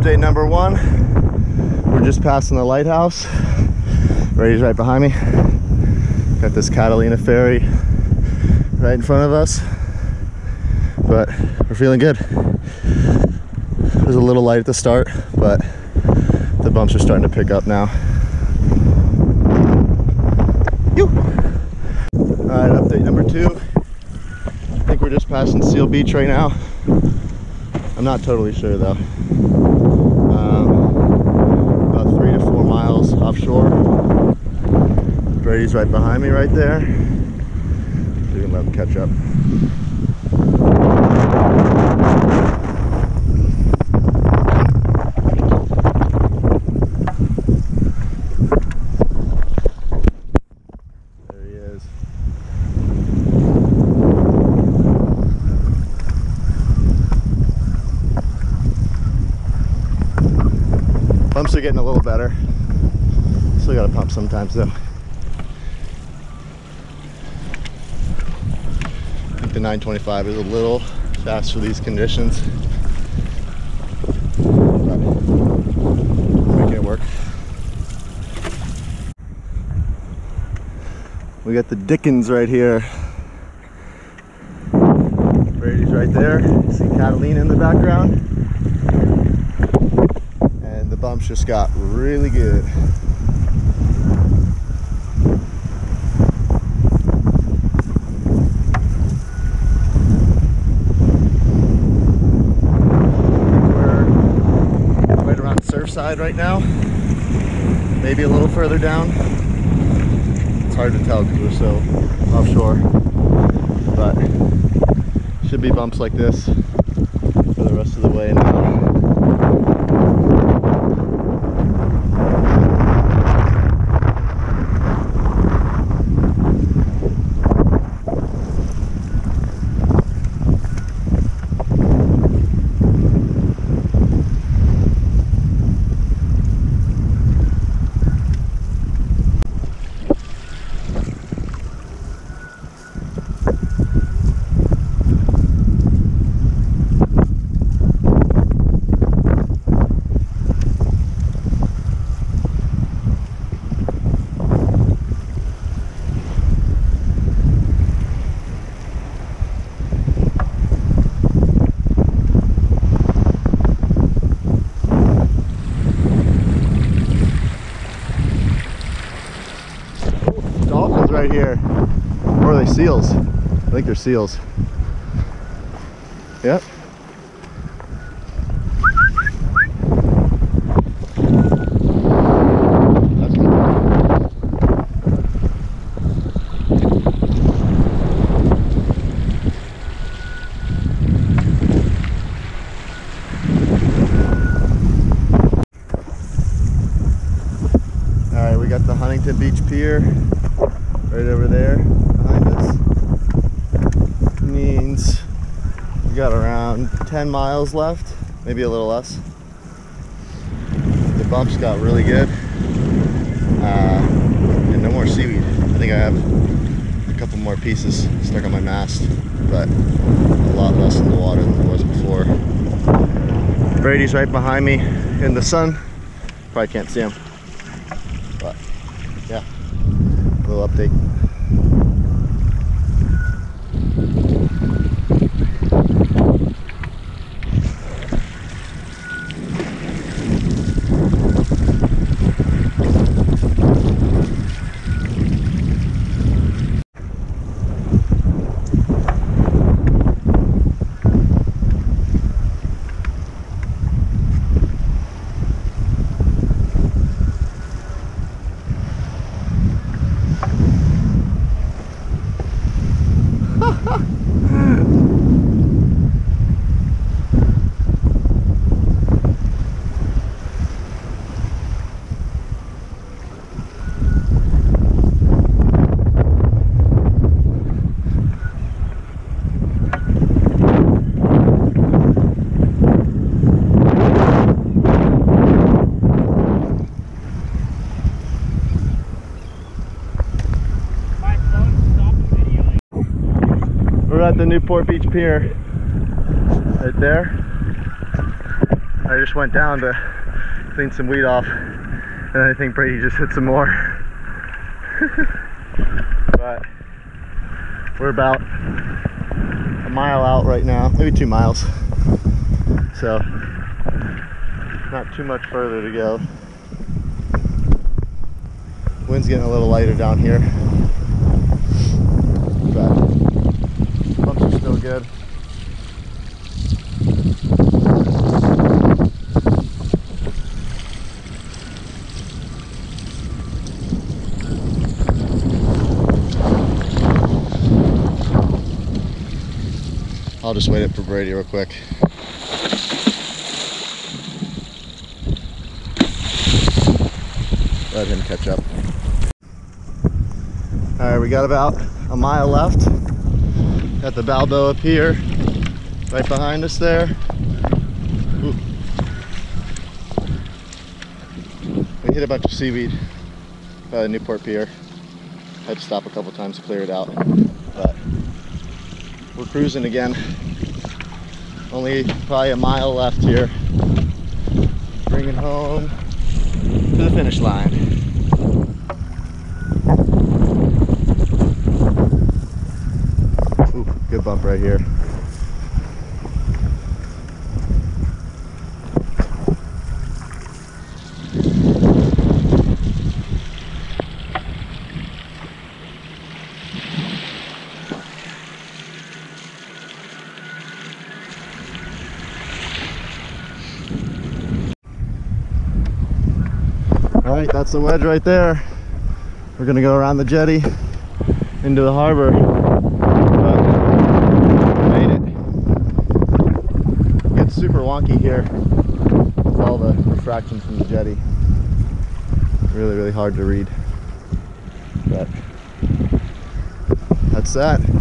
Update number one. We're just passing the lighthouse. Brady's right behind me. Got this Catalina ferry right in front of us. But we're feeling good. Was a little light at the start, but the bumps are starting to pick up now. Yoo! All right, update number two. I think we're just passing Seal Beach right now. I'm not totally sure though. Um, about three to four miles offshore. Brady's right behind me right there. We can let him catch up. There he is. Pumps are getting a little better. Still gotta pump sometimes though. I think the 925 is a little fast for these conditions. But making it work. We got the Dickens right here. Brady's right there. You see Catalina in the background. And the bumps just got really good. We're right Surfside right now. Maybe a little further down. It's hard to tell because we're so offshore. But should be bumps like this for the rest of the way now. Dolphins right here. Or are seals? I think they're seals. Yep. All right, we got the Huntington Beach Pier right over there behind us. Means we got around 10 miles left, maybe a little less. The bumps got really good. Uh, and no more seaweed. I think I have a couple more pieces stuck on my mast, but a lot less in the water than there was before. Brady's right behind me in the sun. Probably can't see him. But yeah, little update. We're at the Newport Beach Pier. Right there. I just went down to clean some weed off, and I think Brady just hit some more. but we're about a mile out right now, maybe two miles. So, not too much further to go. Wind's getting a little lighter down here. But good. I'll just wait it for Brady real quick. Let him catch up. All right, we got about a mile left. Got the Balboa Pier right behind us there. Ooh. We hit a bunch of seaweed by the Newport Pier. Had to stop a couple times to clear it out, but we're cruising again. Only probably a mile left here. Bringing home to the finish line. Ooh, good bump right here. All right, that's the wedge right there. We're gonna go around the jetty into the harbor. But made it. Gets super wonky here with all the refraction from the jetty. Really, really hard to read. But that's that.